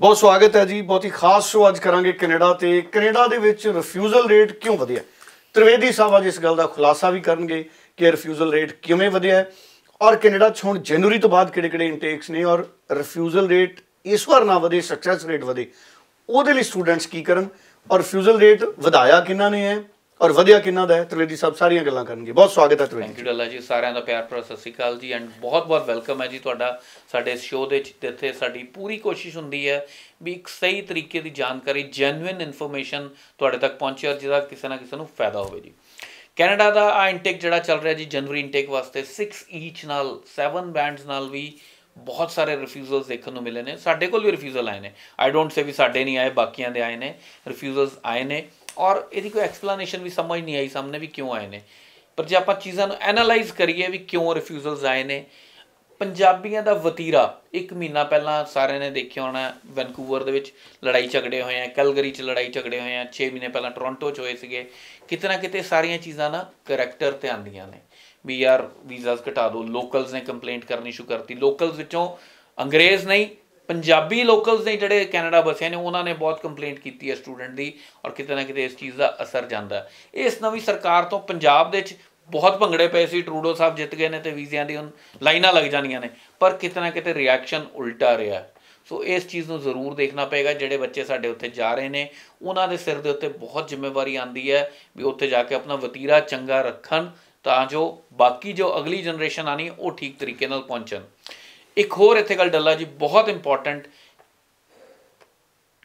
ਬਹੁਤ ਸਵਾਗਤ ਹੈ ਜੀ, ਬਹੁਤ ਹੀ ਖਾਸ ਸ਼ੋਅ ਅੱਜ ਕਰਾਂਗੇ ਕੈਨੇਡਾ ਤੇ। ਕੈਨੇਡਾ ਦੇ ਵਿੱਚ ਰਿਫਿਊਜ਼ਲ ਰੇਟ ਕਿਉਂ ਵਧਿਆ? ਤ੍ਰਿਵੇਦੀ ਸਾਹਿਬ ਅੱਜ ਇਸ ਗੱਲ ਦਾ ਖੁਲਾਸਾ ਵੀ ਕਰਨਗੇ ਕਿ ਰਿਫਿਊਜ਼ਲ ਰੇਟ ਕਿਵੇਂ ਵਧਿਆ ਔਰ ਕੈਨੇਡਾ 'ਚ ਹੁਣ ਜਨਵਰੀ ਤੋਂ ਬਾਅਦ ਕਿਹੜੇ-ਕਿਹੜੇ ਇਨਟੇਕਸ ਨੇ ਔਰ ਰਿਫਿਊਜ਼ਲ ਰੇਟ ਇਸ ਵਾਰ ਨਾ ਵਧੇ ਸਕਸੈਸ ਰੇਟ ਵਧੇ। ਉਹਦੇ ਲਈ ਸਟੂਡੈਂਟਸ ਕੀ ਕਰਨ? ਔਰ ਰਿਫਿਊਜ਼ਲ ਰੇਟ ਵਧਾਇਆ ਕਿੰਨਾ ਨੇ ਹੈ? ਔਰ ਵਧੀਆ ਕਿੰਨਾ ਦਾ ਹੈ? ਤ੍ਰਿਵੇਦੀ ਸਾਹਿਬ ਸਾਰੀਆਂ ਗੱਲਾਂ ਕਰਨਗੇ। ਬਹੁਤ ਸਵਾਗਤ ਹੈ ਤ੍ਰਿਵੇਦੀ ਥੈਂਕ ਯੂ ਡੱਲਾ ਜੀ, ਸਾਰਿਆਂ ਦਾ ਪਿਆਰ ਭਰਾ ਸਤਿ ਸ਼੍ਰੀ ਅਕਾਲ ਜੀ ਐਂਡ ਬਹੁਤ ਬਹੁਤ ਵੈਲਕਮ ਹੈ ਜੀ ਤੁਹਾਡਾ ਸਾਡੇ ਇਸ ਸ਼ੋਅ ਦੇ ਵਿੱਚ ਜਿੱਥੇ ਸਾਡੀ ਪੂਰੀ ਕੋਸ਼ਿਸ਼ ਹੁੰਦੀ ਹੈ ਵੀ ਇੱਕ ਸਹੀ ਤਰੀਕੇ ਦੀ ਜਾਣਕਾਰੀ ਜੈਨੂਇਨ ਇਨਫੋਰਮੇਸ਼ਨ ਤੁਹਾਡੇ ਤੱਕ ਪਹੁੰਚੇ ਔਰ ਜਿਹਦਾ ਕਿਸੇ ਨਾ ਕਿਸੇ ਨੂੰ ਫਾਇਦਾ ਹੋਵੇ ਜੀ। ਕੈਨੇਡਾ ਦਾ ਆ ਇਨਟੇਕ ਜਿਹੜਾ ਚੱਲ ਰਿਹਾ ਜੀ, ਜਨਵਰੀ ਇਨਟੇਕ ਵਾਸਤੇ 6 ਈਚ ਨਾਲ 7 ਬੈਂਡਸ ਨਾਲ ਵੀ ਬਹੁਤ ਸਾਰੇ ਰਿਫਿਊਜ਼ਲਸ ਦੇਖਣ ਨੂੰ ਮਿਲੇ ਨੇ। ਸਾਡੇ ਕੋਲ ਵੀ ਰਿਫਿਊਜ਼ਲ ਆਏ ਨੇ। ਆਈ ਡੋਨਟ ਸੇ ਵੀ ਸਾਡੇ ਨਹੀਂ ਆਏ, ਬਾਕੀਆਂ ਦੇ ਆਏ ਨੇ। ਰਿਫਿਊਜ਼ਲਸ ਆਏ ਨੇ। ਔਰ ਇਹਦੀ ਕੋਈ ਐਕਸਪਲੇਨੇਸ਼ਨ ਵੀ ਸਮਝ ਨਹੀਂ ਆਈ, ਸਾਹਮਣੇ ਵੀ ਕਿਉਂ ਆਏ ਨੇ? ਪਰ ਜੇ ਆਪਾਂ ਚੀਜ਼ਾਂ ਨੂੰ ਐਨਾਲਾਈਜ਼ ਕਰੀਏ ਵੀ ਕਿਉਂ ਰਿਫਿਊਜ਼ਲਸ ਆਏ ਨੇ, ਪੰਜਾਬੀਆਂ ਦਾ ਵਤੀਰਾ, ਇੱਕ ਮਹੀਨਾ ਪਹਿਲਾਂ ਸਾਰਿਆਂ ਨੇ ਦੇਖਿਆ ਹੋਣਾ ਵੈਨਕੂਵਰ ਦੇ ਵਿੱਚ ਲੜਾਈ ਝਗੜੇ ਹੋਏ ਆ, ਕੈਲਗਰੀ 'ਚ ਲੜਾਈ ਝਗੜੇ ਹੋਏ ਆ 6 ਮਹੀਨੇ ਪਹਿਲਾਂ ਟੋਰਾਂਟੋ 'ਚ ਹੋਏ ਸੀਗੇ, ਕਿਤੇ ਨਾ ਕਿਤੇ ਸਾਰੀਆਂ ਚੀਜ਼ਾਂ ਨਾ ਕਰੈਕਟਰ ਤੇ ਆਉਂਦੀਆਂ ਨੇ। ਵੀ ਯਾਰ ਵੀਜ਼ਾਸ ਘਟਾ ਦਿਓ ਲੋਕਲਸ ਨੇ ਕੰਪਲੇਂਟ ਕਰਨੀ ਸ਼ੁਰੂ ਕਰਤੀ ਲੋਕਲਸ ਵਿੱਚੋਂ ਅੰਗਰੇਜ਼ ਨਹੀਂ ਪੰਜਾਬੀ ਲੋਕਲਸ ਨੇ ਜਿਹੜੇ ਕੈਨੇਡਾ ਬਸੇ ਨੇ, ਉਹਨਾਂ ਨੇ ਬਹੁਤ ਕੰਪਲੇਂਟ ਕੀਤੀ ਹੈ ਸਟੂਡੈਂਟ ਦੀ ਔਰ ਕਿਤੇ ਨਾ ਕਿਤੇ ਇਸ ਚੀਜ਼ ਦਾ ਅਸਰ ਜਾਂਦਾ ਇਸ ਨਵੀਂ ਸਰਕਾਰ ਤੋਂ ਪੰਜਾਬ ਦੇ ਵਿੱਚ ਬਹੁਤ ਭੰਗੜੇ ਪਏ ਸੀ ਟਰੂਡੋ ਸਾਹਿਬ ਜਿੱਤ ਗਏ ਨੇ ਤੇ ਵੀਜ਼ਿਆਂ ਦੀ ਹੁਣ ਲਾਈਨਾਂ ਲੱਗ ਜਾਣੀਆਂ ਨੇ, ਪਰ ਕਿਤੇ ਨਾ ਕਿਤੇ ਰਿਐਕਸ਼ਨ ਉਲਟਾ ਰਿਹਾ ਸੋ ਇਸ ਚੀਜ਼ ਨੂੰ ਜ਼ਰੂਰ ਦੇਖਣਾ ਪਏਗਾ, ਜਿਹੜੇ ਬੱਚੇ ਸਾਡੇ ਉੱਥੇ ਜਾ ਰਹੇ ਨੇ, ਉਹਨਾਂ ਦੇ ਸਿਰ ਦੇ ਉੱਤੇ ਬਹੁਤ ਜ਼ਿੰਮੇਵਾਰੀ ਆਂਦੀ ਹੈ ਵੀ ਉੱਥੇ ਜਾ ਕੇ ਆਪਣਾ ਵਤੀਰਾ ਚੰਗਾ ਰੱਖਣ ਤਾਂ ਜੋ ਬਾਕੀ ਜੋ ਅਗਲੀ ਜਨਰੇਸ਼ਨ ਆਣੀ ਉਹ ਠੀਕ ਤਰੀਕੇ ਨਾਲ ਪਹੁੰਚਣ। ਇੱਕ ਹੋਰ ਇੱਥੇ ਗੱਲ ਡੱਲਾ ਜੀ, ਬਹੁਤ ਇੰਪੋਰਟੈਂਟ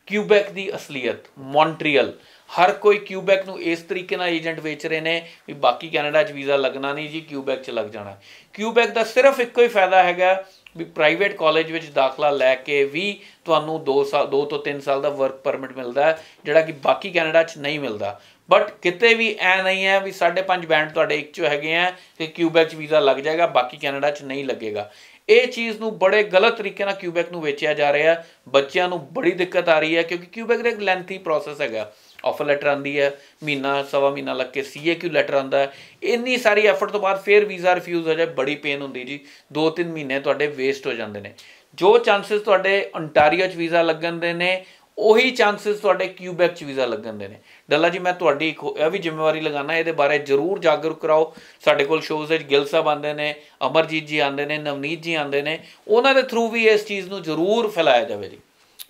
ਕਿਊਬੈਕ ਦੀ ਅਸਲੀਅਤ ਮੌਂਟਰੀਅਲ ਹਰ ਕੋਈ ਕਿਊਬੈਕ ਨੂੰ ਇਸ ਤਰੀਕੇ ਨਾਲ ਏਜੰਟ ਵੇਚ ਰਹੇ ਨੇ ਵੀ ਬਾਕੀ ਕੈਨੇਡਾ 'ਚ ਵੀਜ਼ਾ ਲੱਗਣਾ ਨਹੀਂ ਜੀ ਕਿਊਬੈਕ 'ਚ ਲੱਗ ਜਾਣਾ। ਕਿਊਬੈਕ ਦਾ ਸਿਰਫ ਇੱਕੋ ਹੀ ਫਾਇਦਾ ਹੈਗਾ ਵੀ ਪ੍ਰਾਈਵੇਟ ਕਾਲਜ ਵਿੱਚ ਦਾਖਲਾ ਲੈ ਕੇ ਵੀ ਤੁਹਾਨੂੰ 2 ਸਾਲ 2 ਤੋਂ 3 ਸਾਲ ਦਾ ਵਰਕ ਪਰਮਿਟ ਮਿਲਦਾ ਹੈ ਜਿਹੜਾ ਕਿ ਬਾਕੀ ਕੈਨੇਡਾ 'ਚ ਨਹੀਂ ਮਿਲਦਾ। ਬਟ ਕਿਤੇ ਵੀ ਐ ਨਹੀਂ ਹੈ ਵੀ 5.5 ਬੈਂਡ ਤੁਹਾਡੇ ਇੱਕ 'ਚ ਹੈਗੇ ਆ ਕਿ ਕਿਊਬੈਕ 'ਚ ਵੀਜ਼ਾ ਲੱਗ ਜਾਏਗਾ, ਬਾਕੀ ਕੈਨੇਡਾ 'ਚ ਨਹੀਂ ਲੱਗੇਗਾ। ਇਹ ਚੀਜ਼ ਨੂੰ ਬੜੇ ਗਲਤ ਤਰੀਕੇ ਨਾਲ ਕਿਊਬੈਕ ਨੂੰ ਵੇਚਿਆ ਜਾ ਰਿਹਾ ਹੈ। ਬੱਚਿਆਂ ਨੂੰ ਬੜੀ ਦਿੱਕਤ ਆ ਰਹੀ ਹੈ ਕਿਉਂਕਿ ਕਿਊਬੈਕ ਦਾ ਇੱਕ ਲੈਂਥੀ ਪ੍ਰੋਸੈਸ ਹੈਗਾ। ਆਫਰ ਲੈਟਰ ਆਂਦੀ ਹੈ, ਮਹੀਨਾ, ਸਵਾ ਮਹੀਨਾ ਲੱਗ ਕੇ ਸੀਏਕਿਊ ਲੈਟਰ ਆਂਦਾ ਹੈ। ਇੰਨੀ ਸਾਰੀ ਐਫਰਟ ਤੋਂ ਬਾਅਦ ਫੇਰ ਵੀਜ਼ਾ ਰਿਫਿਊਜ਼ ਹੋ ਜਾਏ, ਬੜੀ ਪੇਨ ਹੁੰਦੀ ਜੀ। 2-3 ਮਹੀਨੇ ਤੁਹਾਡੇ ਵੇਸਟ ਹੋ ਜਾਂਦੇ ਨੇ। ਜੋ ਚਾਂਸਸ ਤੁਹਾਡੇ ਅੰਟਾਰੀਓ 'ਚ ਵੀਜ਼ਾ ਲੱਗਣ ਦੇ ਨੇ ਉਹੀ ਚਾਂਸਸ ਤੁਹਾਡੇ ਕਿਊਬੈਕ 'ਚ ਵੀਜ਼ਾ ਲੱਗਣ ਦੇ ਨੇ। ਡੱਲਾ ਜੀ ਮੈਂ ਤੁਹਾਡੀ ਇੱਕ ਇਹ ਵੀ ਜ਼ਿੰਮੇਵਾਰੀ ਲਗਾਣਾ ਇਹਦੇ ਬਾਰੇ ਜਰੂਰ ਜਾਗਰੂਕ ਕਰਾਓ। ਸਾਡੇ ਕੋਲ ਸ਼ੋਜ਼ ਵਿੱਚ ਗਿਲ ਸਾਹਿਬ ਆਉਂਦੇ ਨੇ ਅਮਰਜੀਤ ਜੀ ਆਉਂਦੇ ਨੇ ਨਵਨੀਤ ਜੀ ਆਉਂਦੇ ਨੇ। ਉਹਨਾਂ ਦੇ ਥਰੂ ਵੀ ਇਸ ਚੀਜ਼ ਨੂੰ ਜਰੂਰ ਫੈਲਾਇਆ ਜਾਵੇ ਜੀ।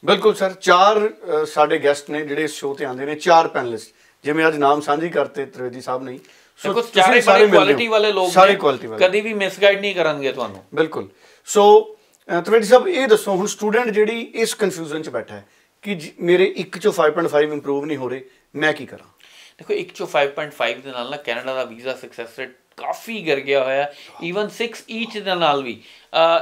ਬਿਲਕੁਲ ਸਰ ਚਾਰ ਸਾਡੇ ਗੈਸਟ ਨੇ ਜਿਹੜੇ ਇਸ ਸ਼ੋਅ ਤੇ ਆਉਂਦੇ ਨੇ ਚਾਰ ਪੈਨਲਿਸਟ ਜਿਵੇਂ ਅੱਜ ਨਾਮ ਸਾਂਝੀ ਕਰਤੇ ਤ੍ਰਿਵੇਦੀ ਸਾਹਿਬ ਨੇ ਤੁਸੀਂ ਚਾਰੇ ਸਾਰੇ। ਕੁਆਲਿਟੀ ਵਾਲੇ ਲੋਕ ਸਾਰੇ ਕੁਆਲਿਟੀ ਵਾਲੇ। ਕਦੀ ਵੀ ਮਿਸਗਾਈਡ ਨਹੀਂ ਕਰਨਗੇ ਤੁਹਾਨੂੰ। ਬਿਲਕੁਲ। ਸੋ ਤ੍ਰਿਵੇਦੀ ਸਾਹਿਬ ਇਹ ਦੱਸੋ ਹੁਣ ਸਟੂਡੈਂਟ ਜਿਹੜੀ ਇਸ ਕਨਫਿਊਜ਼ਨ 'ਚ ਬੈਠਾ ਹੈ ਕਿ ਜੀ- ਮੇਰੇ ਇੱਕ ਚੋਂ 5.5 ਇੰਪਰੂਵ ਨਹੀਂ ਹੋ ਰਹੇ, ਮੈਂ ਕੀ ਕਰਾਂ? ਦੇਖੋ, ਇੱਕ ਚੋਂ 5.5 ਦੇ ਨਾਲ ਨਾ ਕੈਨੇਡਾ ਦਾ ਵੀਜ਼ਾ ਸਕਸੈਸ ਰੇਟ ਕਾਫੀ ਗਿਰ ਗਿਆ ਹੋਇਆ ਈਵਨ 6 ਈਚ ਦੇ ਨਾਲ ਵੀ।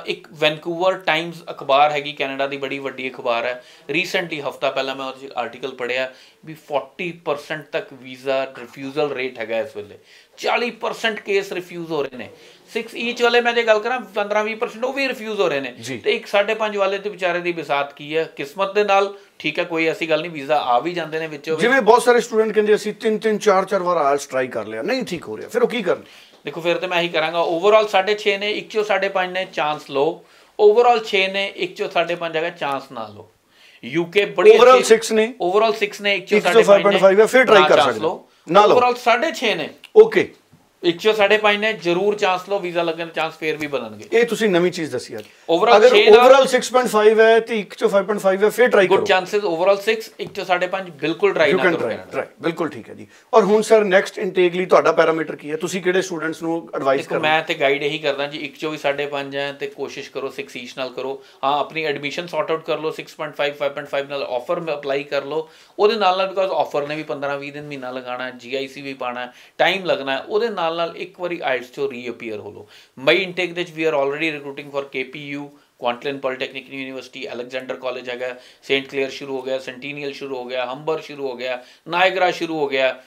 ਇੱਕ ਵੈਨਕੂਵਰ ਟਾਈਮਸ ਅਖਬਾਰ ਹੈਗੀ ਕੈਨੇਡਾ ਦੀ ਬੜੀ ਵੱਡੀ ਅਖਬਾਰ ਹੈ। ਰੀਸੈਂਟਲੀ ਹਫਤਾ ਪਹਿਲਾਂ ਮੈਂ ਉਹਦੇ ਆਰਟੀਕਲ ਪੜਿਆ ਵੀ 40% ਤੱਕ ਵੀਜ਼ਾ ਰਿਫਿਊਜ਼ਲ ਰੇਟ ਹੈਗਾ ਇਸ ਵੇਲੇ। 40% ਕੇਸ ਰਿਫਿਊਜ਼ ਹੋ ਰਹੇ ਨੇ। 6 ਈਚ ਵਾਲੇ ਮੈਂ ਜੇ ਗੱਲ ਕਰਾਂ 15-20% ਉਹ ਵੀ ਰਿਫਿਊਜ਼ ਹੋ ਰਹੇ ਨੇ। ਤੇ ਇੱਕ 5.5 ਵਾਲੇ ਤੇ ਵਿਚਾਰੇ ਦੀ ਬਿਸਾਤ ਕੀ ਹੈ? ਕਿਸਮਤ ਦੇ ਨਾਲ ਠੀਕ ਹੈ ਕੋਈ ਐਸੀ ਗੱਲ ਨਹੀਂ ਵੀਜ਼ਾ ਆ ਵੀ ਜਾਂਦੇ ਨੇ ਵਿੱਚੋਂ। ਜਿਵੇਂ ਬਹੁਤ ਸਾਰੇ ਸਟੂਡੈਂਟ ਕਹਿੰਦੇ ਅਸੀਂ ਤਿੰਨ ਤਿੰਨ ਚਾਰ ਚਾਰ ਵਾਰ ਆਇਲਸ ਟਰਾਈ ਕਰ ਲਿਆ। ਨਹੀਂ ਠੀਕ ਹੋ ਰਿਹਾ। ਫਿਰ ਉਹ ਕੀ ਕਰਨ? ਦੇਖੋ ਫਿਰ ਤੇ ਮੈਂ ਇਹੀ ਕਰਾਂਗਾ ਓਵਰਆਲ 6.5 ਨੇ 1 ਚੋਂ 5.5 ਨੇ ਚਾਂਸ ਲਓ ਓਵਰਆਲ 6 ਨੇ 1 ਚੋਂ 5.5 ਹੈਗਾ ਚਾਂਸ ਨਾ ਲਓ ਯੂਕੇ ਬੜੀ Overall six ਨੇ। ਓਵਰਆਲ 6 ਨੇ 1 ਚੋਂ ਇੱਕ ਚੋਂ 5.5 ਹੈ, ਫਿਰ try ਕਰ ਸਕਦੇ ਹੋ। ਨਾ। ਲਓ ਓਵਰਆਲ 6.5 ਨੇ ਓਕੇ 1 ਚੋਂ 5.5 ਨੇ ਜ਼ਰੂਰ ਚਾਂਸ ਲਓ ਵੀਜ਼ਾ ਲੱਗਣ ਦੇ ਚਾਂਸ ਫੇਰ ਵੀ ਬਣਨਗੇ। ਇਹ ਤੁਸੀਂ ਨਵੀਂ ਚੀਜ਼ ਦੱਸੀ ਦਾ- ਓਵਰਆਲ 6.5 ਹੈ ਤੇ 1 ਚੋਂ 5.5 ਹੈ ਫਿਰ ਟਰਾਈ ਗੁੱਡ ਕਰੋ। ਚਾਂਸਸ ਓਵਰਆਲ 6 1 ਚੋਂ 5.5 ਬਿਲਕੁਲ ਟਰਾਈ ਨਾ ਕਰੋ ਬਿਲਕੁਲ ਠੀਕ ਹੈ ਜੀ। ਔਰ ਹੁਣ ਸਰ ਨੈਕਸਟ ਇਨਟੇਕ ਲਈ ਤੁਹਾਡਾ ਪੈਰਾਮੀਟਰ ਕੀ ਹੈ? ਤੁਸੀਂ ਕਿਹੜੇ ਸਟੂਡੈਂਟਸ ਨੂੰ ਐਡਵਾਈਸ ਕਰਨਾ? ਮੈਂ ਤੇ ਗਾਈਡ ਇਹੀ ਕਰਦਾ ਜੀ ਇੱਕ ਚੋਂ ਵੀ 5.5 ਹੈ ਤੇ ਕੋਸ਼ਿਸ਼ ਕਰੋ 6 ਈਚ ਨਾਲ ਕਰੋ। ਹਾਂ ਆਪਣੀ ਐਡਮਿਸ਼ਨ ਸੌਰਟ ਆਊਟ ਕਰ ਲਓ 6.5 5.5 ਨਾਲ ਆਫਰ ਮੈਂ ਅਪਲਾਈ ਕਰ ਲਓ। ਉਹਦੇ ਨਾਲ ਨਾਲ ਬਿਕਾਜ਼ ਆਫਰ ਨੇ ਵੀ 15 20 ਦਿਨ ਮਹੀਨਾ ਲਗਾਣਾ ਜੀਆਈਸੀ ਵੀ ਪਾਣਾ ਟਾਈਮ ਲੱਗਣਾ ਉਹਦੇ ਨਾਲ ਨਾਲ ਇੱਕ ਵਾਰੀ ਆਇਲਸ ਚੋਂ ਰੀਅਪੀਅਰ ਹੋ ਲਓ। ਮਈ ਇਨਟੇਕ ਦੇ ਵਿੱਚ we are already recruiting for KPU Kwantlen polytechnic university Alexander college ਹੈਗਾ ਸੇਂਟ ਕਲੇਅਰ ਸ਼ੁਰੂ ਹੋ ਗਿਆ ਸੈਂਟੀਨੀਅਲ ਸ਼ੁਰੂ ਹੋ ਗਿਆ ਹੰਬਰ ਸ਼ੁਰੂ ਹੋ ਗਿਆ ਨਾਇਗਰਾ ਸ਼ੁਰੂ ਹੋ ਗਿਆ।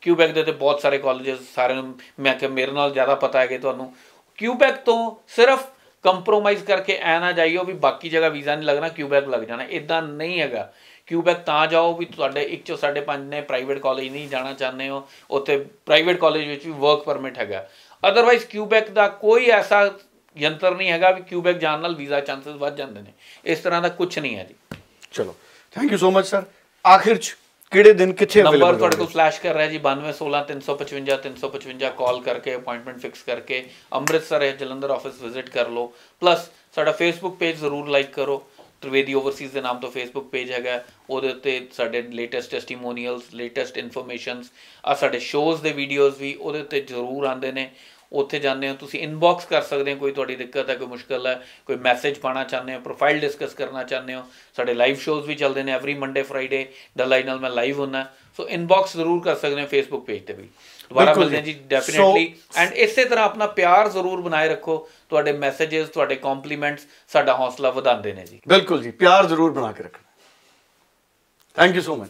ਕਿਊਬੈਕ ਦੇ ਤੇ ਬਹੁਤ ਸਾਰੇ ਕਾਲਜਸ ਸਾਰਿਆਂ ਨੂੰ ਮੈਂ ਕਿ ਮੇਰੇ ਨਾਲ ਜ਼ਿਆਦਾ ਪਤਾ ਹੈਗੇ ਤੁਹਾਨੂੰ। ਕਿਊਬੈਕ ਤੋਂ ਸਿਰਫ ਕੰਪਰੋਮਾਈਜ਼ ਕਰਕੇ ਐ ਨਾ ਜਾਈਓ ਵੀ ਬਾਕੀ ਜਗ੍ਹਾ ਵੀਜ਼ਾ ਨਹੀਂ ਲੱਗਣਾ ਕਿਊਬੈਕ ਲੱਗ ਜਾਣਾ। ਇਦਾਂ ਨਹੀਂ ਹੈਗਾ। ਕਿਊਬੈਕ ਤਾਂ ਜਾਓ ਵੀ ਤੁਹਾਡੇ ਇੱਕ ਚੋਂ ਸਾਢੇ ਪੰਜ ਨੇ ਪ੍ਰਾਈਵੇਟ ਕਾਲਜ ਨਹੀਂ ਜਾਣਾ ਚਾਹੁੰਦੇ ਹੋ ਉੱਥੇ ਪ੍ਰਾਈਵੇਟ ਕਾਲਜ ਵਿੱਚ ਵੀ ਵਰਕ ਪਰਮਿਟ ਹੈਗਾ। ਅਦਰਵਾਈਜ਼ ਕਿਊਬੈਕ ਦਾ ਕੋਈ ਐਸਾ ਯੰਤਰ ਨਹੀਂ ਹੈਗਾ ਵੀ ਕਿਊਬੈਕ ਜਾਣ ਨਾਲ ਵੀਜ਼ਾ ਚਾਂਸਸ ਵੱਧ ਜਾਂਦੇ ਨੇ। ਇਸ ਤਰ੍ਹਾਂ ਦਾ ਕੁਝ ਨਹੀਂ ਹੈ ਜੀ। ਚਲੋ thank you so much sir ਆਖਿਰ ਚ ਕਿਹੜੇ ਦਿਨ ਕਿੱਥੇ ਨੰਬਰ ਅਵੇਲੇਬਲ ਤੁਹਾਡੇ ਕੋਲ ਫਲੈਸ਼ ਕਰ ਰਿਹਾ ਜੀ 9216 355 ਕਾਲ ਕਰਕੇ ਅਪਾਇੰਟਮੈਂਟ ਫਿਕਸ ਕਰਕੇ ਅੰਮ੍ਰਿਤਸਰ ਜਾਂ ਜਲੰਧਰ ਆਫਿਸ ਵਿਜ਼ਿਟ ਕਰ ਲਓ। ਪਲੱਸ ਸਾਡਾ ਫੇਸਬੁੱਕ ਪੇਜ ਜ਼ਰੂਰ ਲਾਈਕ ਕਰੋ। ਤ੍ਰਿਵੇਦੀ ਓਵਰਸੀਜ਼ ਦੇ ਨਾਮ ਤੋਂ ਫੇਸਬੁੱਕ ਪੇਜ ਹੈਗਾ ਉਹਦੇ ਉੱਤੇ ਸਾਡੇ ਲੇਟੈਸਟ ਟੈਸਟੀਮੋਨੀਅਲਸ ਲੇਟੈਸਟ ਇਨਫੋਰਮੇਸ਼ਨਸ ਆ ਸਾਡੇ ਸ਼ੋਜ਼ ਦੇ ਵੀਡੀਓਜ਼ ਵੀ ਉਹਦੇ ਉੱਤੇ ਜ਼ਰੂਰ ਆਉਂਦੇ ਨੇ। ਉੱਥੇ ਜਾਂਦੇ ਹੋ ਤੁਸੀਂ ਇਨਬਾਕਸ ਕਰ ਸਕਦੇ ਹੋ ਕੋਈ ਤੁਹਾਡੀ ਦਿੱਕਤ ਹੈ ਕੋਈ ਮੁਸ਼ਕਲ ਹੈ ਕੋਈ ਮੈਸੇਜ ਪਾਣਾ ਚਾਹੁੰਦੇ ਹੋ ਪ੍ਰੋਫਾਈਲ ਡਿਸਕਸ ਕਰਨਾ ਚਾਹੁੰਦੇ ਹੋ ਸਾਡੇ ਲਾਈਵ ਸ਼ੋਜ਼ ਵੀ ਚੱਲਦੇ ਨੇ ਐਵਰੀ ਮੰਡੇ ਫਰਾਈਡੇ ਡਲਾਈ ਨਾਲ ਮੈਂ ਲਾਈਵ ਹੁੰਦਾ ਸੋ ਇਨਬਾਕਸ ਜ਼ਰੂਰ ਕਰ ਸਕਦੇ ਹੋ ਫੇਸਬੁੱਕ ਪੇਜ ਤੇ ਵੀ। ਦੁਬਾਰਾ ਮਿਲਦੇ ਹਾਂ ਜੀ ਜੀ। ਡੈਫੀਨਿਟਲੀ ਐਂਡ ਇਸੇ ਤਰ੍ਹਾਂ ਆਪਣਾ ਪਿਆਰ ਜ਼ਰੂਰ ਬਣਾਏ ਰੱਖੋ ਤੁਹਾਡੇ ਮੈਸੇजेस ਤੁਹਾਡੇ ਕੰਪਲੀਮੈਂਟਸ ਸਾਡਾ ਹੌਸਲਾ ਵਧਾਉਂਦੇ ਨੇ ਜੀ। ਬਿਲਕੁਲ ਜੀ ਪਿਆਰ ਜ਼ਰੂਰ ਬਣਾ ਕੇ ਰੱਖਣਾ। Thank you so much